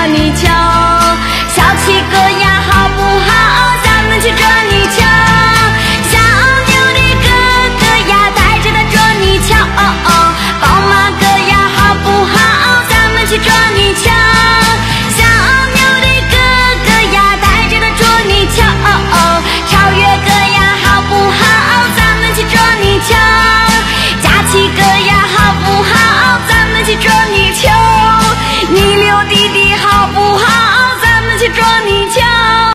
捉泥鳅小七哥呀好不好咱们去捉泥鳅小牛的哥哥呀带着他捉泥鳅哦哦宝马哥呀好不好？咱们去捉泥鳅。小牛的哥哥呀带着他捉泥鳅哦哦超越哥呀好不好？咱们去捉泥鳅。假期哥呀好不好？咱们去捉泥鳅。泥六的弟